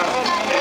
uh,